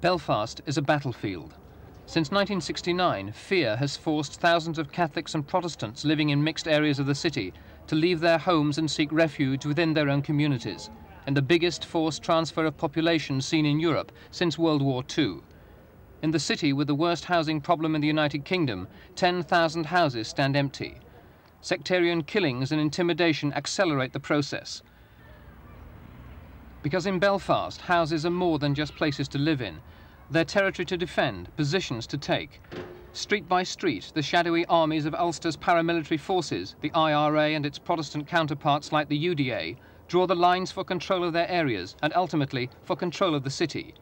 Belfast is a battlefield. Since 1969, fear has forced thousands of Catholics and Protestants living in mixed areas of the city to leave their homes and seek refuge within their own communities, and the biggest forced transfer of population seen in Europe since World War II. In the city with the worst housing problem in the United Kingdom, 10,000 houses stand empty. Sectarian killings and intimidation accelerate the process. Because in Belfast, houses are more than just places to live in. They're territory to defend, positions to take. Street by street, the shadowy armies of Ulster's paramilitary forces, the IRA and its Protestant counterparts like the UDA, draw the lines for control of their areas and ultimately for control of the city.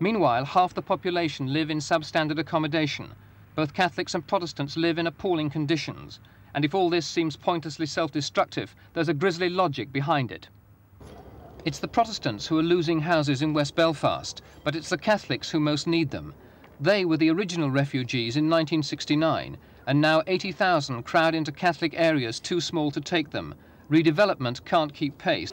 Meanwhile, half the population live in substandard accommodation. Both Catholics and Protestants live in appalling conditions. And if all this seems pointlessly self-destructive, there's a grisly logic behind it. It's the Protestants who are losing houses in West Belfast, but it's the Catholics who most need them. They were the original refugees in 1969, and now 80,000 crowd into Catholic areas too small to take them. Redevelopment can't keep pace.